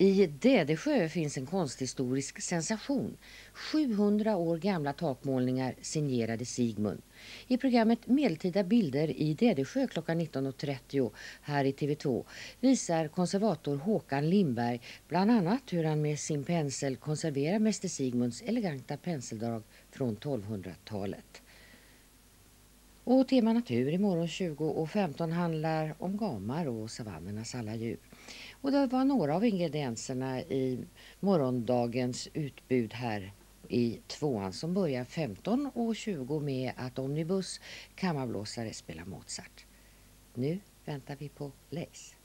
I Dädesjö finns en konsthistorisk sensation. 700 år gamla takmålningar signerade Sigmund. I programmet Medeltida bilder i Dädesjö klockan 19.30 här i TV2 visar konservator Håkan Lindberg bland annat hur han med sin pensel konserverar Mäster Sigmunds eleganta penseldrag från 1200-talet. Och tema natur imorgon 20.15 handlar om gamar och savannernas alla djur. Och det var några av ingredienserna i morgondagens utbud här i tvåan som börjar 15.20 med att Omnibus kammarblåsare spelar Mozart. Nu väntar vi på Lace.